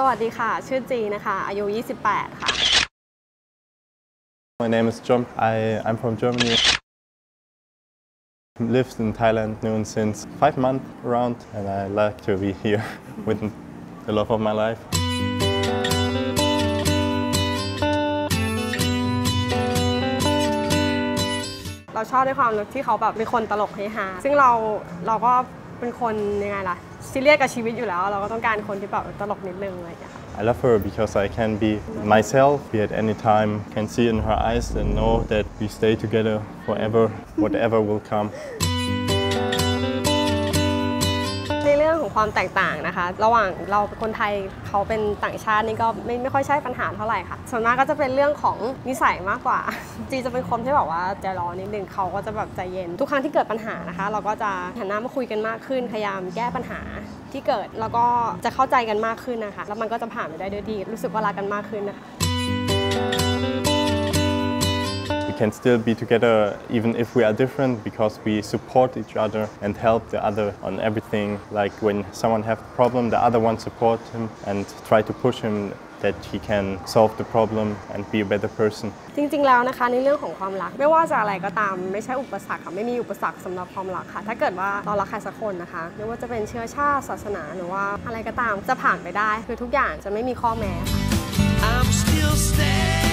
สวัสดีค่ะ ชื่อจีนะคะ อายุ 28 ค่ะ My name is John. I, I'm from Germany. Lived in Thailand noon since five months around, and I like to be here with the love of my life. เราชอบในความที่เขาแบบเป็นคนตลกเฮฮาซึ่งเราเราก็ เป็นคนยังไงล่ะซีเรียสกับชีวิตอยู่แล้ว เราก็ต้องการคนที่แบบตลกนิดนึงอะไรอย่างเงี้ย I love her because I can be myself, be at any time, can see in her eyes and know that we stay together forever, whatever will come. ความแตกต่างนะคะ ระหว่างเราคนไทยเขาเป็นต่างชาตินี่ก็ไม่ไม่ค่อยใช่ปัญหาเท่าไหร่ค่ะส่วนมากก็จะเป็นเรื่องของนิสัยมากกว่า จีจะเป็นคนที่แบบว่าใจร้อนนิดนึงเขาก็จะแบบใจเย็น ทุกครั้งที่เกิดปัญหานะคะ เราก็จะหันหน้ามาคุยกันมากขึ้นพยายามแก้ปัญหาที่เกิดแล้วก็จะเข้าใจกันมากขึ้นนะคะ แล้วมันก็จะผ่านไปได้ด้วยดี รู้สึกว่ารักกันมากขึ้นนะคะ can still be together even if we are different because we support each other and help the other on everything. Like when someone have a problem, the other one support him and try to push him that he can solve the problem and be a better person. จริงๆ แล้วนะคะในเรื่องของความรัก ไม่ว่าจะอะไรก็ตามไม่ใช่อุปสรรคค่ะไม่มีอุปสรรคสำหรับความรักค่ะ ถ้าเกิดว่าเรารักใครสักคนนะคะ ไม่ว่าจะเป็นเชื้อชาติศาสนาหรือว่าอะไรก็ตามจะผ่านไปได้ คือทุกอย่างจะไม่มีข้อแม้ค่ะ I'm still standing.